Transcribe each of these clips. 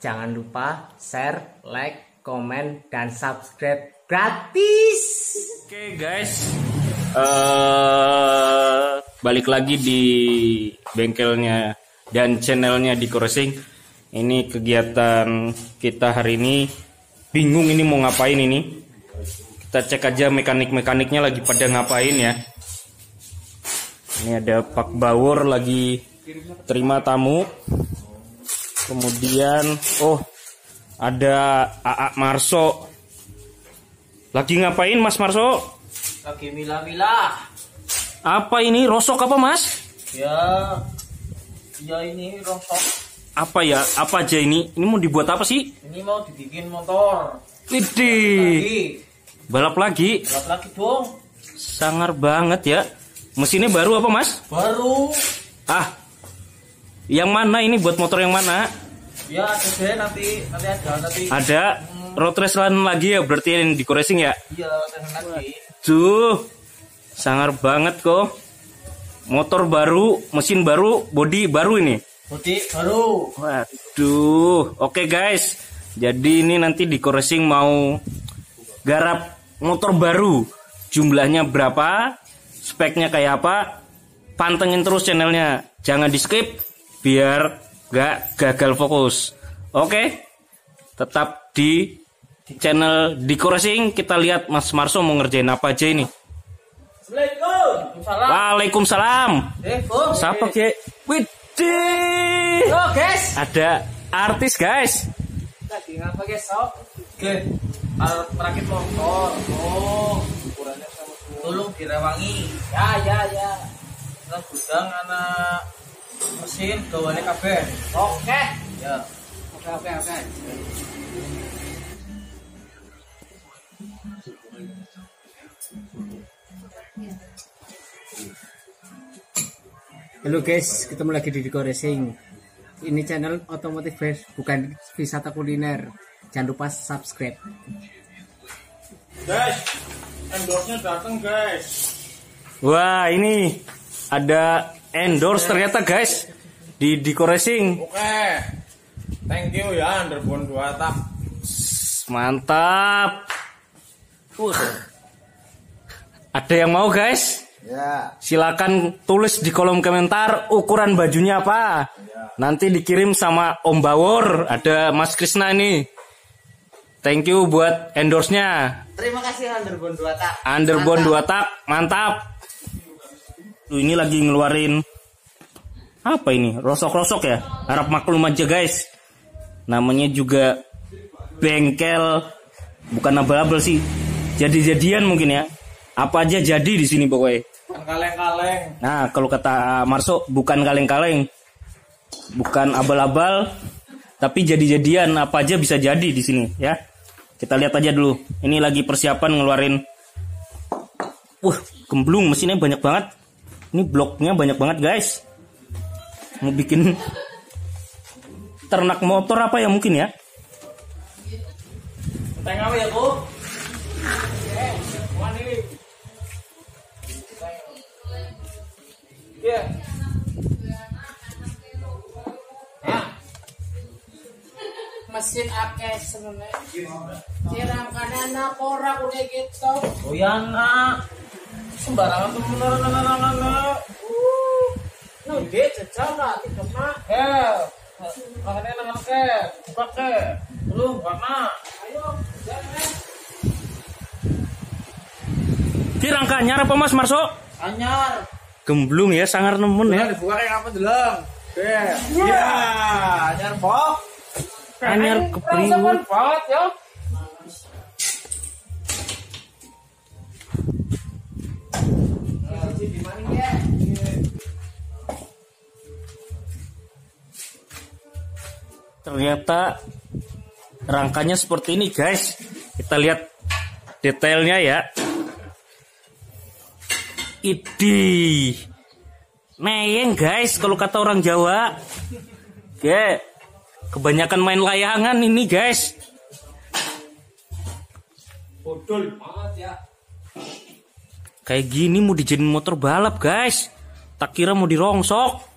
Jangan lupa share, like, komen, dan subscribe gratis. Oke guys, eh balik lagi di bengkelnya dan channelnya di Crossing. Ini kegiatan kita hari ini. Bingung ini mau ngapain ini? Kita cek aja mekanik-mekaniknya lagi pada ngapain ya. Ini ada Pak Bawor lagi terima tamu. Kemudian, oh ada AA Marso lagi ngapain Mas Marso? Lagi milah-milah. Apa ini? Rosok apa Mas? Ya, ya ini rongsok. Apa ya? Apa aja ini? Ini mau dibuat apa sih? Ini mau dibikin motor. Widih. Balap lagi. gelap lagi dong. Sangar banget ya. Mesinnya baru apa Mas? Baru. Ah. Yang mana ini buat motor yang mana? Ya ada nanti nanti ada nanti. Ada road race run lagi ya berarti yang di racing ya? Iya lagi. Tuh. Sangar banget kok. Motor baru, mesin baru, body baru ini. Bodi baru. Waduh, oke guys. Jadi ini nanti di Racing mau garap motor baru. Jumlahnya berapa? Speknya kayak apa? Pantengin terus channelnya. Jangan di skip biar gak gagal fokus. Oke? Tetap di channel di Racing kita lihat Mas Marso mau ngerjain apa aja ini. Assalamualaikum. Salam. Waalaikumsalam. Eh, Bung. Siapa Ki? Widih. Yo guys, Ada artis guys. lagi ngapa guys? Sok. Oke. Alat perakit motor. Oh, ukurannya sama. Tolong direwangi. Ya ya ya. Nah, gudang anak mesin gawane kabeh. Oke. Ya. Oke oke oke. Halo guys, ketemu lagi di Diko Racing. Ini channel otomotif bukan wisata kuliner. Jangan lupa subscribe. Guys, endorse-nya datang, guys. Wah ini ada endorse ternyata guys di Diko Racing. Oke. Thank you ya Underbone 2 tak. Mantap. Wah. Ada yang mau guys? Ya. Silakan tulis di kolom komentar ukuran bajunya apa. Nanti dikirim sama Om Bawor. Ada Mas Krisna ini. Thank you buat endorse-nya. Terima kasih Underbone 2 tak. Underbone 2 tak, mantap. Tuh, ini lagi ngeluarin apa ini? Rosok-rosok ya? Harap maklum aja guys. Namanya juga bengkel bukan abal-abal sih. Jadi-jadian mungkin ya. Apa aja jadi di sini pokoknya. Kaleng-kaleng. Nah, kalau kata Marso bukan kaleng-kaleng. Bukan abal-abal, tapi jadi-jadian apa aja bisa jadi di sini ya. Kita lihat aja dulu. Ini lagi persiapan ngeluarin Wah, gemblung mesinnya banyak banget. Ini bloknya banyak banget, guys. Mau bikin ternak motor apa ya mungkin ya? Tengah apa ya, Bu? Iya. Mesin akeh sebenarnya. Siram kanan nak ora udah gitu. Oh ya, nak. Sembarangan tuh beneran anak anak Uh. Eh. Makanya ke, buka ke. Belum. Ayo, jangan. Kirangkanya apa Mas Marso? Anyar. Gemblung ya, sangar nemen ya. Ya, dibuka kayak apa deleng? Oke. Iya, anyar pok. Anyar kepriwut. banget ya. Ternyata rangkanya seperti ini guys. Kita lihat detailnya ya. Idi. Neyeng guys kalau kata orang Jawa. Oke. Kebanyakan main layangan ini guys. Bodol banget ya. Kayak gini mau dijadiin motor balap guys. Tak kira mau dirongsok.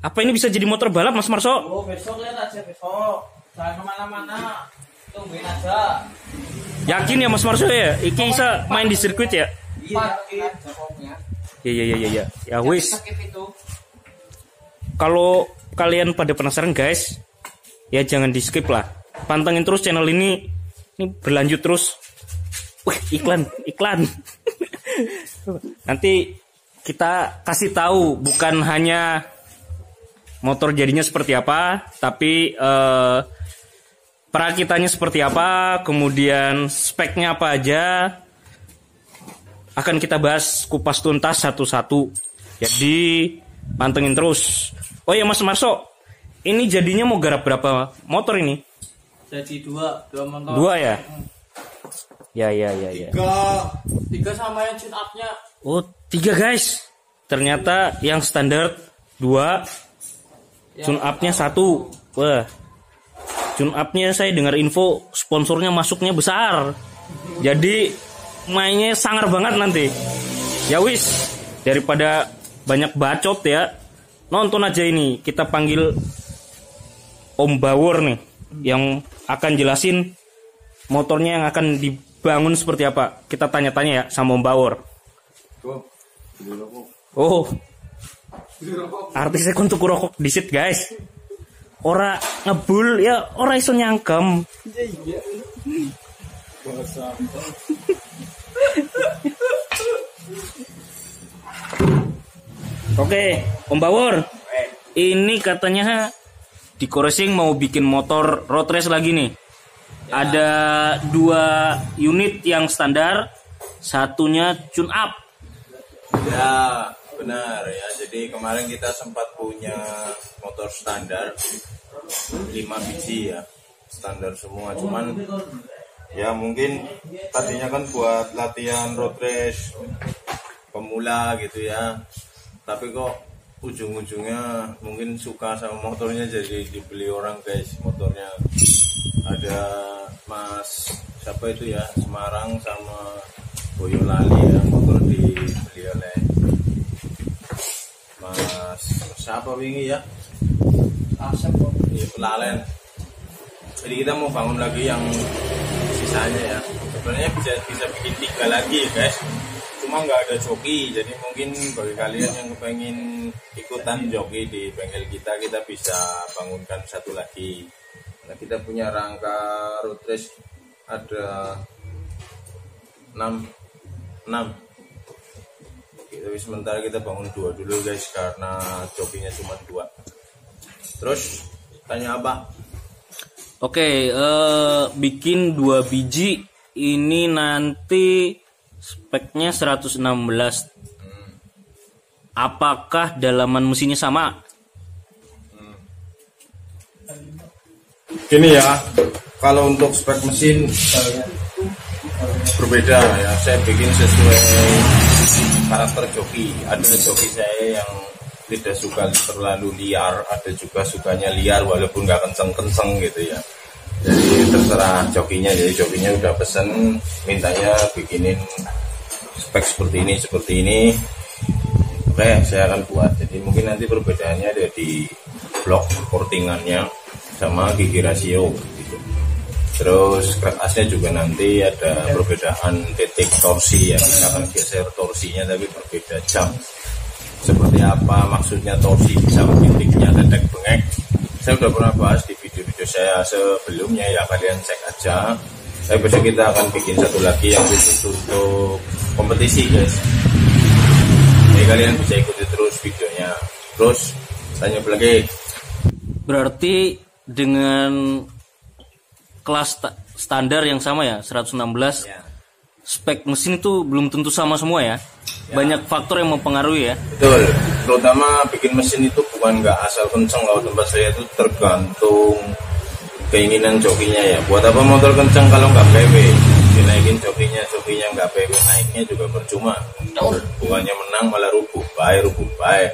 Apa ini bisa jadi motor balap Mas Marso? Oh besok lihat aja besok. Jangan ke mana-mana. Tungguin aja. Yakin ya Mas Marso ya? Iki bisa main di sirkuit ya? Iya. aja pokoknya. Ya ya ya ya ya. Ya wis. Kalau kalian pada penasaran guys, ya jangan di skip lah. Pantengin terus channel ini. Ini berlanjut terus. Wih, iklan, iklan. Nanti kita kasih tahu bukan hanya motor jadinya seperti apa, tapi eh, perakitannya seperti apa, kemudian speknya apa aja, akan kita bahas kupas tuntas satu-satu. Jadi pantengin terus. Oh ya Mas Marso, ini jadinya mau garap berapa motor ini? Jadi dua, dua motor. Dua ya? Ya ya ya ya. Tiga, tiga sama yang up-nya. Oh tiga guys. Ternyata yang standar dua, tune up-nya satu. Wah, tune up-nya saya dengar info sponsornya masuknya besar. Jadi mainnya sangar banget nanti. Ya wis, daripada banyak bacot ya, nonton aja ini. Kita panggil Om Bawor nih, yang akan jelasin motornya yang akan dibangun seperti apa. Kita tanya-tanya ya sama Om Bawor. Oh, artisnya untuk rokok disit guys. Ora ngebul ya ora iso nyangkem. Oke, Om Bawor. Ini katanya di Koresing mau bikin motor road race lagi nih. Ada dua unit yang standar, satunya tune up. Ya, benar ya. Jadi kemarin kita sempat punya motor standar 5 biji ya. Standar semua cuman ya mungkin tadinya kan buat latihan road race pemula gitu ya. Tapi kok ujung-ujungnya mungkin suka sama motornya jadi dibeli orang guys motornya ada Mas siapa itu ya Semarang sama Boyolali ya motor dibeli oleh Mas siapa wingi ya Asap kok. Iya, pelalen. Jadi kita mau bangun lagi yang sisanya ya. Sebenarnya bisa bisa bikin tiga lagi ya guys. Cuma nggak ada joki, jadi mungkin bagi kalian yang kepengen ikutan joki di bengkel kita, kita bisa bangunkan satu lagi. Nah kita punya rangka road race ada 6 6 Tapi sementara kita bangun dua dulu guys karena jokinya cuma dua. Terus tanya apa? Oke, eh, bikin dua biji ini nanti speknya 116. Apakah dalaman mesinnya sama? Gini ya, kalau untuk spek mesin berbeda ya. Saya bikin sesuai karakter joki. Ada joki saya yang tidak suka terlalu liar, ada juga sukanya liar walaupun nggak kenceng-kenceng gitu ya. Jadi terserah jokinya, jadi jokinya udah pesen mintanya bikinin spek seperti ini, seperti ini. Oke, saya akan buat. Jadi mungkin nanti perbedaannya ada di blok portingannya sama gigi rasio. Terus crack asnya juga nanti ada perbedaan titik torsi ya, kita akan geser torsinya tapi berbeda jam. Seperti apa maksudnya torsi bisa titiknya dedek bengek. Saya udah pernah bahas di video-video saya sebelumnya ya kalian cek aja. Tapi besok kita akan bikin satu lagi yang khusus untuk kompetisi guys. Jadi kalian bisa ikuti terus videonya. Terus tanya lagi. Berarti dengan kelas sta- standar yang sama ya, 116. Ya. Spek mesin itu belum tentu sama semua ya. Banyak faktor yang mempengaruhi ya. Betul, terutama bikin mesin itu bukan nggak asal kenceng kalau tempat saya itu tergantung keinginan jokinya ya. Buat apa motor kenceng kalau nggak PW? Dinaikin jokinya, jokinya nggak PW naiknya juga percuma. Bukannya menang malah rubuh, baik rubuh baik.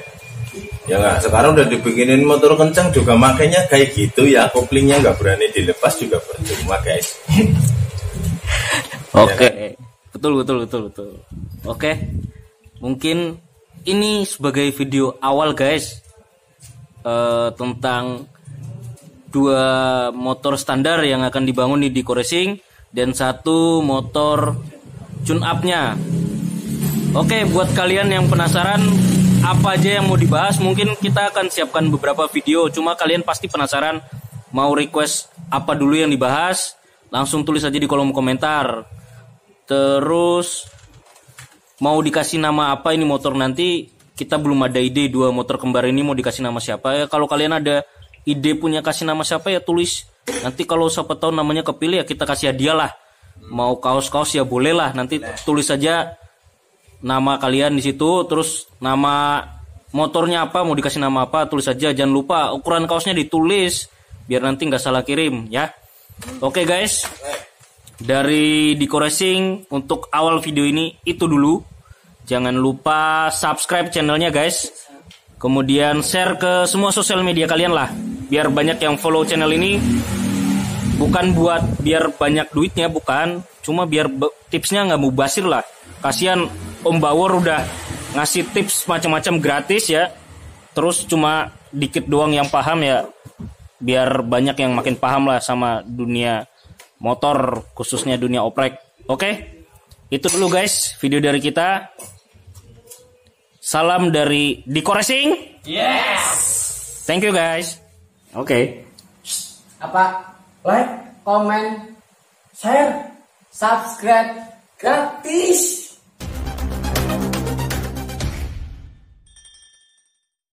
Ya nggak, sekarang udah dibikinin motor kenceng juga makanya kayak gitu ya. Koplingnya nggak berani dilepas juga percuma guys. Oke. Betul betul betul betul. Oke. Mungkin ini sebagai video awal guys. eh, tentang dua motor standar yang akan dibangun di Diko Racing dan satu motor tune up-nya. Oke, buat kalian yang penasaran apa aja yang mau dibahas, mungkin kita akan siapkan beberapa video. Cuma kalian pasti penasaran mau request apa dulu yang dibahas, langsung tulis aja di kolom komentar. Terus mau dikasih nama apa ini motor nanti kita belum ada ide dua motor kembar ini mau dikasih nama siapa ya kalau kalian ada ide punya kasih nama siapa ya tulis nanti kalau siapa tahu namanya kepilih ya kita kasih hadiah lah mau kaos-kaos ya boleh lah nanti tulis saja nama kalian di situ terus nama motornya apa mau dikasih nama apa tulis saja jangan lupa ukuran kaosnya ditulis biar nanti nggak salah kirim ya oke guys dari Diko Racing untuk awal video ini itu dulu Jangan lupa subscribe channelnya guys. Kemudian share ke semua sosial media kalian lah. Biar banyak yang follow channel ini. Bukan buat biar banyak duitnya, bukan. Cuma biar tipsnya nggak mau basir lah. Kasihan Om Bawor udah ngasih tips macam-macam gratis ya. Terus cuma dikit doang yang paham ya. Biar banyak yang makin paham lah sama dunia motor khususnya dunia oprek. Oke? Itu dulu guys video dari kita. Salam dari Diko Racing. Yes. Thank you guys. Oke. Okay. Apa? Like, Komen, share, subscribe, gratis.